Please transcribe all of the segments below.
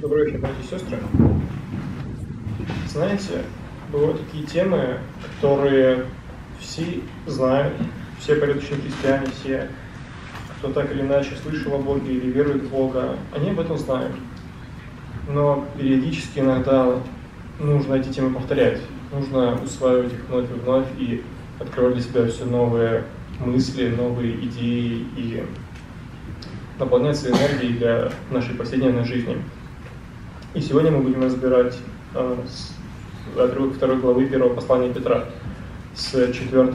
Добрый вечер, братья и сестры. Знаете, бывают такие темы, которые все знают, все порядочные христиане, все, кто так или иначе слышал о Боге или верует в Бога, они об этом знают. Но периодически иногда нужно эти темы повторять, нужно усваивать их вновь и вновь и открывать для себя все новые мысли, новые идеи и наполнять своей энергией для нашей повседневной жизни. И сегодня мы будем разбирать э, отрывок второй главы первого послания Петра с 4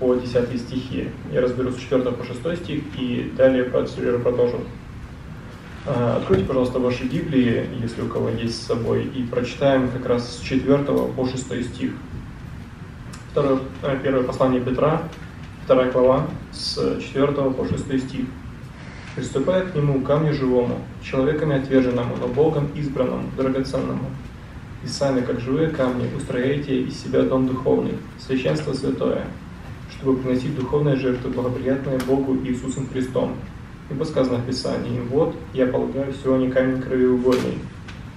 по 10 стихи. Я разберу с 4 по 6 стих и далее по продолжу. Э, откройте, пожалуйста, ваши Библии, если у кого есть с собой, и прочитаем как раз с 4 по 6 стих. Второе, э, первое послание Петра, вторая глава, с 4 по 6 стих приступая к нему, камню живому, человеками отверженному, но Богом избранному, драгоценному. И сами, как живые камни, устрояйте из себя дом духовный, священство святое, чтобы приносить духовные жертвы, благоприятные Богу Иисусом Христом. Ибо сказано в Писании, «Вот, я полагаю, всего не камень кровеугольный,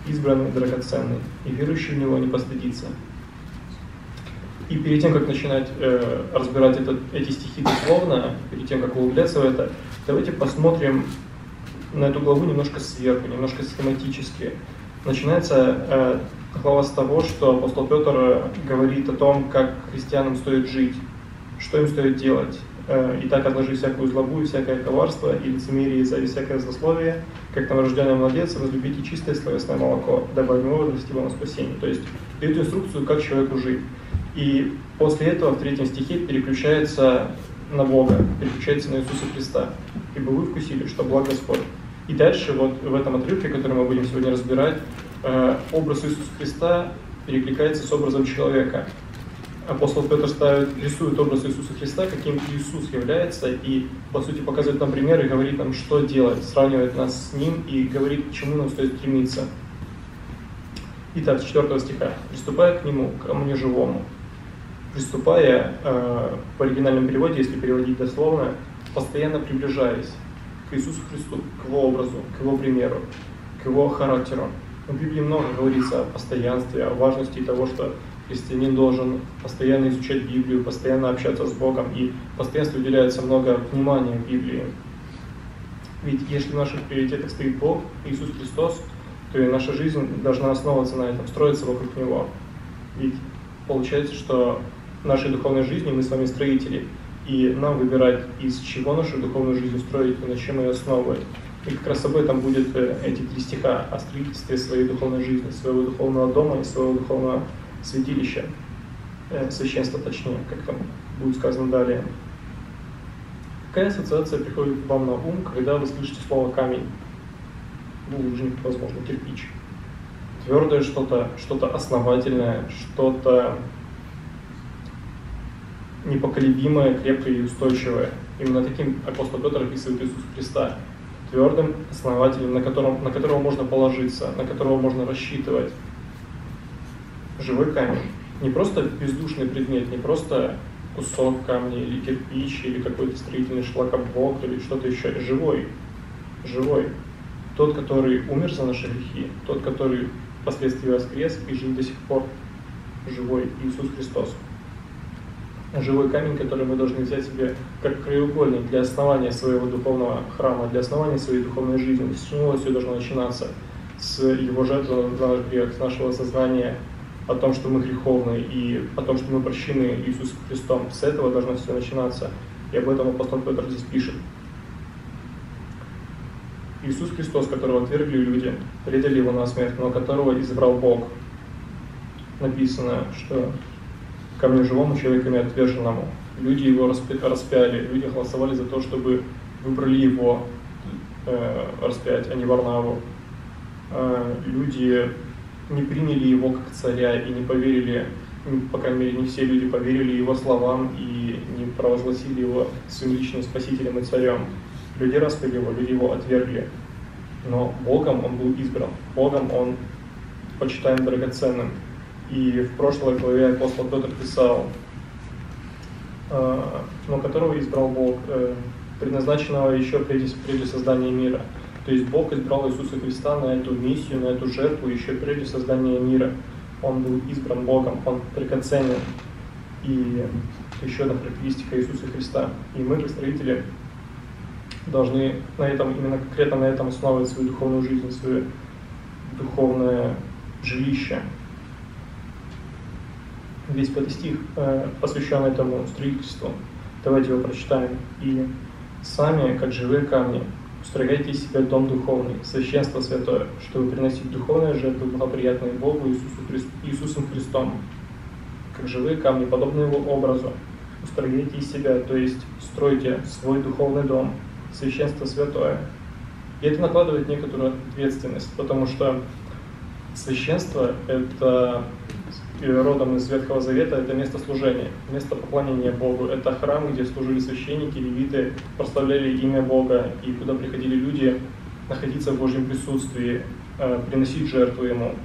избранный, драгоценный, и верующий в него не постыдится». И перед тем, как начинать э, разбирать этот, эти стихи дословно, перед тем, как углубляться в это, давайте посмотрим на эту главу немножко сверху, немножко схематически. Начинается э, глава с того, что апостол Петр говорит о том, как христианам стоит жить, что им стоит делать. Э, и так отложи всякую злобу и всякое коварство, и лицемерие, и зависть, всякое злословие, как новорожденный младец, возлюбите чистое словесное молоко, дабы от него возрасти вам спасение. То есть дает инструкцию, как человеку жить. И после этого в третьем стихе переключается на Бога, переключается на Иисуса Христа. Ибо вы вкусили, что благ Господь. И дальше вот в этом отрывке, который мы будем сегодня разбирать, э, образ Иисуса Христа перекликается с образом человека. Апостол Петр ставит, рисует образ Иисуса Христа, каким Иисус является, и, по сути, показывает нам пример и говорит нам, что делать, сравнивает нас с Ним и говорит, к чему нам стоит стремиться. Итак, с 4 стиха. «Приступая к Нему, к Камню живому, приступая, э, в оригинальном переводе, если переводить дословно, постоянно приближаясь к Иисусу Христу, к Его образу, к Его примеру, к Его характеру. В Библии много говорится о постоянстве, о важности того, что христианин должен постоянно изучать Библию, постоянно общаться с Богом, и постоянно уделяется много внимания Библии. Ведь если в наших приоритетах стоит Бог, Иисус Христос, то и наша жизнь должна основываться на этом, строиться вокруг Него. Ведь получается, что нашей духовной жизни мы с вами строители, и нам выбирать, из чего нашу духовную жизнь строить и на чем ее основывать. И как раз об этом будет э, эти три стиха, о строительстве своей духовной жизни, своего духовного дома и своего духовного святилища, э, священства точнее, как там будет сказано далее. Какая ассоциация приходит вам на ум, когда вы слышите слово «камень»? булыжник, возможно, кирпич. Твердое что-то, что-то основательное, что-то непоколебимое, крепкое и устойчивое. Именно таким апостол Петр описывает Иисус Христа. Твердым, основательным, на, котором, на которого можно положиться, на которого можно рассчитывать. Живой камень. Не просто бездушный предмет, не просто кусок камня или кирпич, или какой-то строительный шлакоблок, или что-то еще. Живой. Живой. Тот, который умер за наши грехи, тот, который впоследствии воскрес и жив до сих пор, живой Иисус Христос живой камень, который мы должны взять себе как краеугольник для основания своего духовного храма, для основания своей духовной жизни. С чего все должно начинаться? С его жертвы на наш с нашего сознания о том, что мы греховны, и о том, что мы прощены Иисусом Христом. С этого должно все начинаться. И об этом апостол Петр здесь пишет. Иисус Христос, которого отвергли люди, предали его на смерть, но которого избрал Бог. Написано, что камню живому человеками отверженному. Люди его распяли, люди голосовали за то, чтобы выбрали его э, распять, а не Варнаву. Э, люди не приняли его как царя и не поверили, по крайней мере, не все люди поверили его словам и не провозгласили его своим личным спасителем и царем. Люди распяли его, люди его отвергли. Но Богом он был избран, Богом он почитаем драгоценным. И в прошлой главе апостол Петр писал, «А, но которого избрал Бог, э, предназначенного еще прежде, прежде создания мира, То есть Бог избрал Иисуса Христа на эту миссию, на эту жертву еще прежде создания мира. Он был избран Богом, он драгоценен. И еще одна характеристика Иисуса Христа. И мы, представители, должны на этом, именно конкретно на этом основывать свою духовную жизнь, свое духовное жилище. Весь пятый стих э, посвящен этому строительству. Давайте его прочитаем. «И сами, как живые камни, устрояйте из себя дом духовный, священство святое, чтобы приносить духовное жертву благоприятное Богу Иисусу Христ, Иисусом Христом, как живые камни, подобные его образу, устроите из себя, то есть стройте свой духовный дом, священство святое. И это накладывает некоторую ответственность, потому что священство – это родом из Ветхого Завета, это место служения, место поклонения Богу. Это храм, где служили священники, левиты, прославляли имя Бога, и куда приходили люди находиться в Божьем присутствии, э, приносить жертву Ему.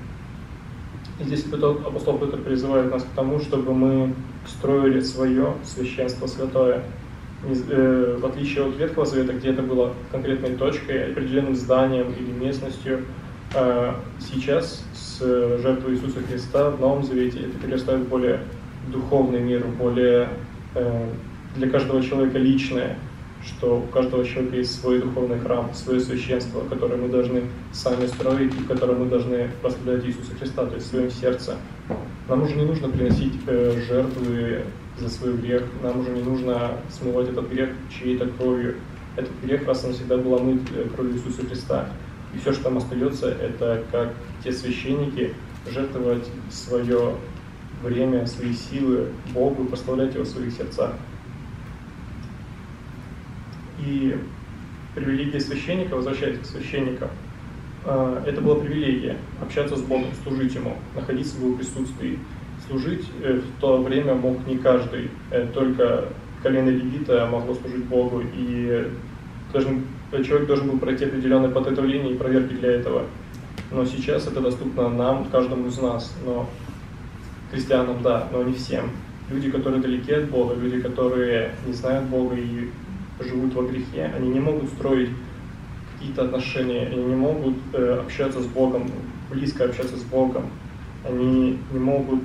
И здесь апостол Петр призывает нас к тому, чтобы мы строили свое священство святое. Э, в отличие от Ветхого Завета, где это было конкретной точкой, определенным зданием или местностью, э, сейчас с жертвой Иисуса Христа в Новом Завете это перерастает в более духовный мир, более э, для каждого человека личное, что у каждого человека есть свой духовный храм, свое священство, которое мы должны сами строить и в котором мы должны прославлять Иисуса Христа, то есть в своем сердце. Нам уже не нужно приносить э, жертвы за свой грех, нам уже не нужно смывать этот грех чьей-то кровью. Этот грех раз и навсегда был омыт э, кровью Иисуса Христа. И все, что там остается, это как те священники жертвовать свое время, свои силы Богу, прославлять Его в своих сердцах. И привилегия священника, возвращаясь к священникам, а, это была привилегия общаться с Богом, служить Ему, находиться в Его присутствии. Служить э, в то время мог не каждый, э, только колено левита могло служить Богу, и должен, человек должен был пройти определенное подготовление и проверки для этого. Но сейчас это доступно нам, каждому из нас, но христианам, да, но не всем. Люди, которые далеки от Бога, люди, которые не знают Бога и живут во грехе, они не могут строить какие-то отношения, они не могут э, общаться с Богом, близко общаться с Богом, они не могут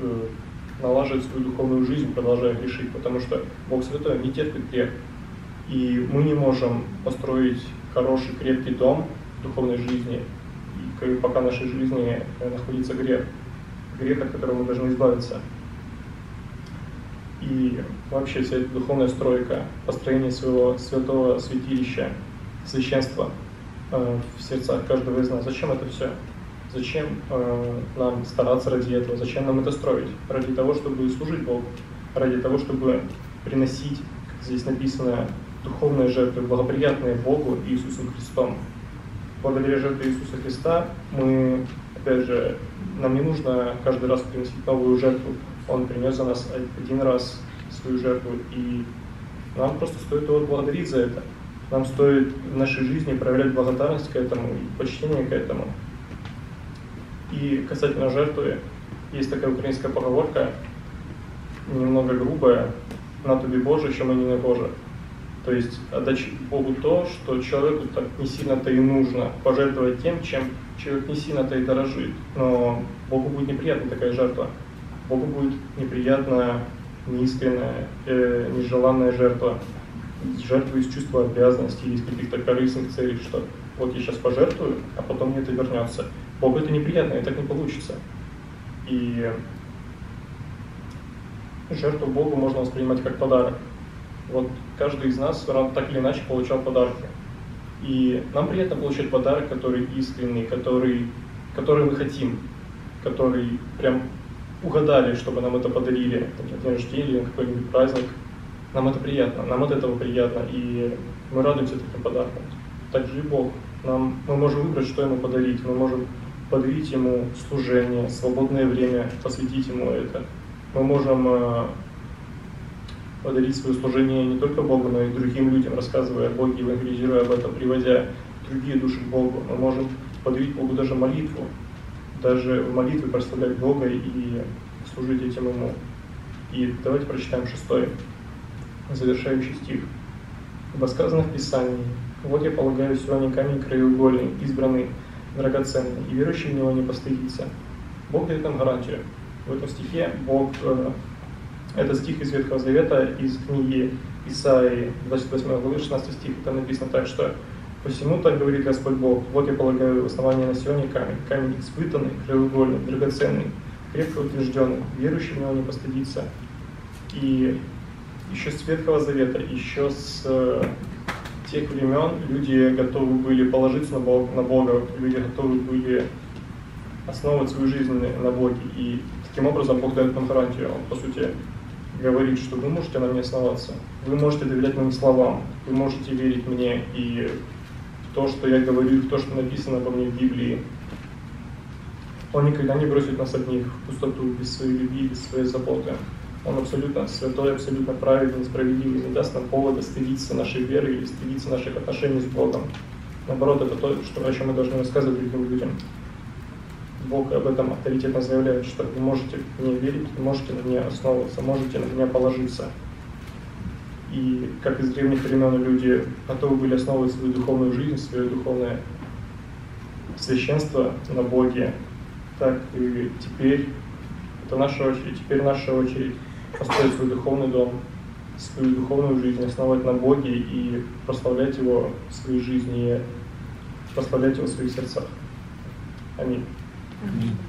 э, налаживать свою духовную жизнь, продолжая грешить, потому что Бог Святой не терпит грех. И мы не можем построить хороший, крепкий дом духовной жизни, пока в нашей жизни э, находится грех, грех, от которого мы должны избавиться. И вообще вся эта духовная стройка, построение своего святого святилища, священства э, в сердцах каждого из нас. Зачем это все? Зачем э, нам стараться ради этого? Зачем нам это строить? Ради того, чтобы служить Богу, ради того, чтобы приносить, как здесь написано, духовные жертвы, благоприятные Богу и Иисусом Христом. Благодаря жертве Иисуса Христа мы, опять же, нам не нужно каждый раз приносить новую жертву. Он принес за нас один раз свою жертву, и нам просто стоит его благодарить за это. Нам стоит в нашей жизни проявлять благодарность к этому и почтение к этому. И касательно жертвы, есть такая украинская поговорка, немного грубая, «На тебе Боже, чем они не Боже». То есть отдать Богу то, что человеку так не сильно-то и нужно, пожертвовать тем, чем человек не сильно-то и дорожит. Но Богу будет неприятна такая жертва. Богу будет неприятна неискренная, э, нежеланная жертва. Жертва из чувства обязанности из каких-то корыстных целей, что вот я сейчас пожертвую, а потом мне это вернется. Богу это неприятно, и так не получится. И жертву Богу можно воспринимать как подарок. Вот каждый из нас так или иначе получал подарки. И нам приятно получать подарок, который искренний, который, который мы хотим, который прям угадали, чтобы нам это подарили, на день рождения, на какой-нибудь праздник. Нам это приятно, нам от этого приятно, и мы радуемся таким подаркам. Так же и Бог. Нам, мы можем выбрать, что Ему подарить. Мы можем подарить Ему служение, свободное время, посвятить Ему это. Мы можем э, подарить свое служение не только Богу, но и другим людям, рассказывая о Боге, евангелизируя об этом, приводя другие души к Богу. Мы можем подарить Богу даже молитву, даже в молитве прославлять Бога и служить этим Ему. И давайте прочитаем шестой, завершающий стих. «Ибо сказано в Писании, Вот я полагаю сегодня камень краеугольный, избранный, драгоценный, и верующий в него не постыдится. Бог дает нам гарантию. В этом стихе Бог, э, это стих из Ветхого Завета, из книги Исаии, 28 главы, 16 стих, там написано так, что «Посему так говорит Господь Бог, вот я полагаю основание на Сионе камень, камень испытанный, краеугольный, драгоценный, крепко утвержденный, верующий в него не постыдится». И еще с Ветхого Завета, еще с э, тех времен люди готовы были положиться на Бога, на Бога, люди готовы были основывать свою жизнь на Боге. И таким образом Бог дает нам гарантию. Он, по сути, говорит, что вы можете на мне основаться, вы можете доверять моим словам, вы можете верить мне и в то, что я говорю, в то, что написано обо мне в Библии. Он никогда не бросит нас одних в пустоту, без своей любви, без своей заботы. Он абсолютно святой, абсолютно праведный, справедливый, не даст нам повода стыдиться нашей веры или стыдиться наших отношений с Богом. Наоборот, это то, что, о чем мы должны рассказывать другим людям. Бог об этом авторитетно заявляет, что вы можете мне верить, можете на меня основываться, можете на меня положиться. И как из древних времен люди готовы были основывать свою духовную жизнь, свое духовное священство на Боге, так и теперь это наша очередь. Теперь наша очередь построить свой духовный дом, свою духовную жизнь, основать на Боге и прославлять Его в своей жизни, прославлять Его в своих сердцах. Аминь. Аминь.